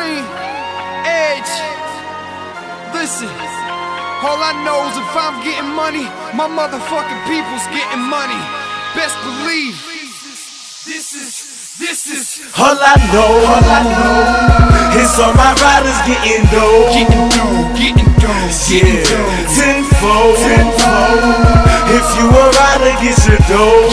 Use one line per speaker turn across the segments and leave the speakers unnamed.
Edge. Listen, all I know is if I'm getting money, my motherfucking people's getting money. Best believe. This is, this is.
All I know, all I know is all my riders getting dough.
Getting dough, getting dough,
Yeah, tenfold, tenfold. If you a rider, get your dough,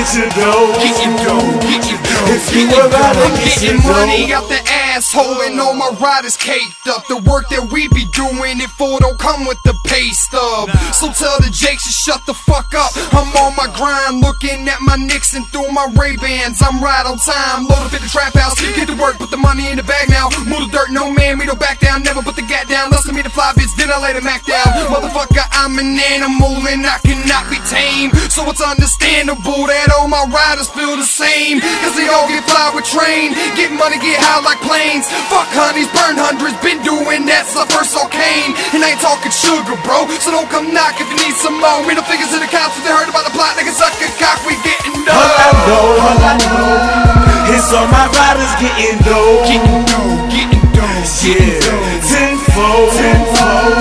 get your dough.
Getting dough, getting dough.
If you a rider,
I'm
get
getting
your
money out the asshole and all my riders caked up. The work that we be doing it for don't come with the pay stub. So tell the Jakes to shut the fuck up. I'm on my grind, looking at my nicks and through my Ray Bans. I'm right on time, load up at the trap house. Get to work, put the money in the bag now. Move the dirt, no man, me no back down. Never put the gat down. Listen me the fly bits, then I lay the Mac down. Motherfucker, I'm an animal and I cannot be tamed. So it's understandable that all my riders feel the same. Cause they all get fly with Trayne. Get money, get high like Fuck honeys, burn hundreds. Been doing that since I first saw Kane. And I ain't talking sugar, bro. So don't come knock if you need some more. Middle fingers to the cops if they heard about the plot. Niggas suck a cock, we getting
All I
dough.
know, all I know is all my riders getting dough.
Getting dough, getting dough.
Yeah, tenfold, tenfold.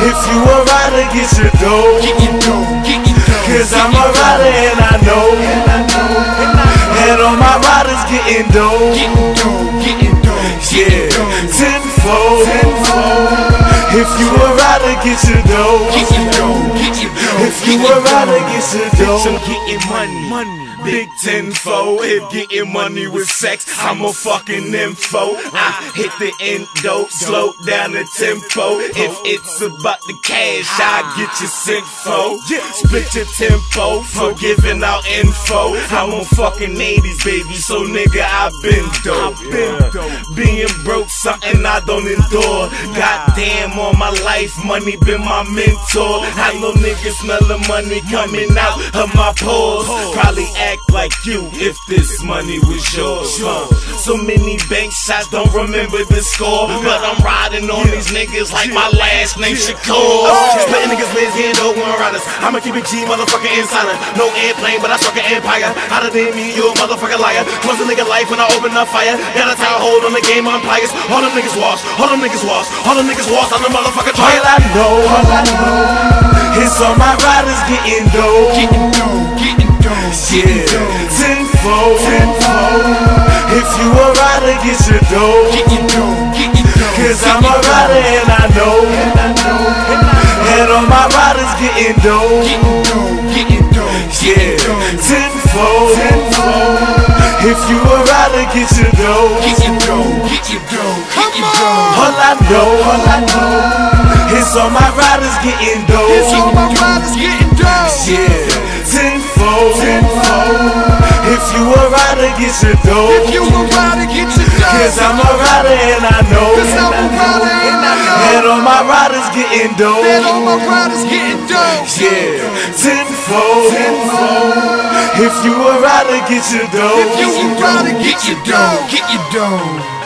If you a rider, get your dough.
Getting dough, getting dough.
Cause I'm a rider and I know. And all my riders getting dough.
Getting dough, getting dough.
Yeah, tenfold. If you a rider, get your dough. If you a rider, get your dough.
I'm getting money. money. Big tenfold, if getting money with sex, I'm a fucking info. I hit the endo, slow down the tempo. If it's about the cash, I get your sent for. Split your tempo for giving out info. I'm on fucking 80s, baby, so nigga, i been dope. Being broke, something I don't endure. Goddamn, all my life, money been my mentor. I know niggas smelling money coming out of my pores. Probably act like you if this money was yours. huh? So many bank shots, don't remember the score. But I'm riding on these niggas like my last name Shakur. Oh. Splitting niggas lives getting dope when riders. I'ma keep it G, motherfucking insider. No airplane, but I struck an empire. Hotter than me, you a motherfucking liar. Close a nigga life when I open up fire. Got a tie hold on the game umpires. All them niggas washed, all them niggas washed, all them niggas washed on the motherfucker.
All. I know, all I know is all my riders getting dough.
Getting dough, getting dough.
Yeah, tenfold, tenfold. If you a rider, get your dough.
Getting dough, getting dough.
Cause I'm a rider and I know. And all my riders getting dough.
Getting dough, getting dough.
Yeah, tenfold, tenfold. If you a rider, get your dough.
Get your dough, get your dough, get your dough.
All I know, all I know is all my riders getting dough.
It's all my riders getting dough.
Yeah, tenfold, tenfold. If you a rider, get your dough.
If you a rider, get your dough.
Cause I'm a rider and I know.
Cause I'm a rider and I know.
And all my riders getting dough.
And all my riders getting dough.
Yeah, tenfold, tenfold. If you a rider, get your dough.
If you a rider, get your dough, get your dough.